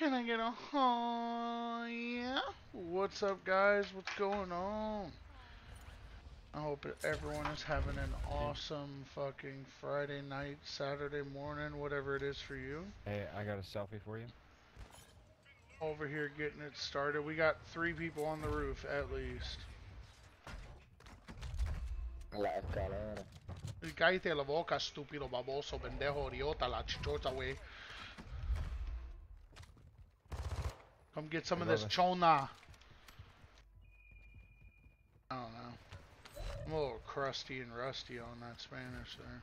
Can I get a oh yeah? What's up, guys? What's going on? I hope everyone is having an awesome fucking Friday night, Saturday morning, whatever it is for you. Hey, I got a selfie for you. Over here getting it started. We got three people on the roof at least. La escalera. Cállate la boca, estúpido, baboso, pendejo, idiota, la chichota, wey. Come get some of this chona. I don't know. I'm a little crusty and rusty on that Spanish there.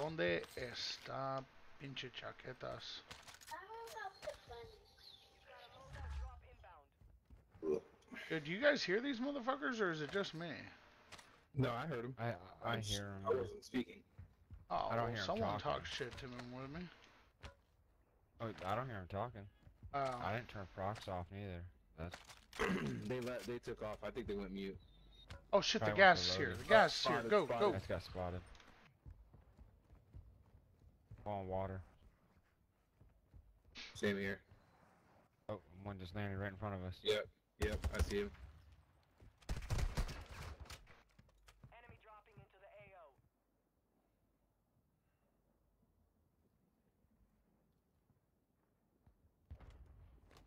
¿Dónde está pinche chaquetas? Got a Molotov drop inbound. Dude, do you guys hear these motherfuckers or is it just me? No, I heard him. I I I'm hear s- him. I wasn't speaking. Oh, I don't hear 'em someone talking. talk shit to me with me. Oh, I don't hear him talking. Oh, I didn't turn prox off neither. That's they let they took off. I think they went mute. oh shit, the Probably gas is here. The gas is here. Spotted, Go, spotted. go. that's got spotted. On water. Same here. Oh, one just landed right in front of us. Yep, yep. I see him. Enemy dropping into the AO.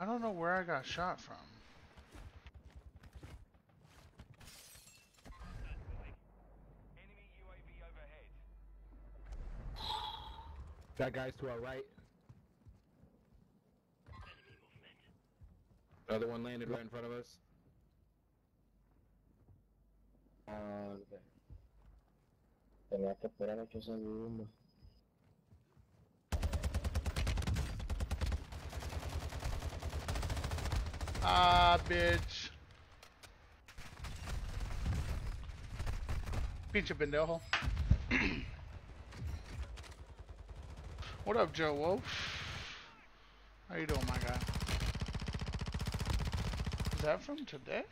I don't know where I got shot from. That guy's to our right. Another one landed right in front of us. Ah, ok. Tenía que esperar a que se viviendo. Ah, bitch. Pinche pendejo. what up, Joe Wolf? How you doing, my guy? Is that from today?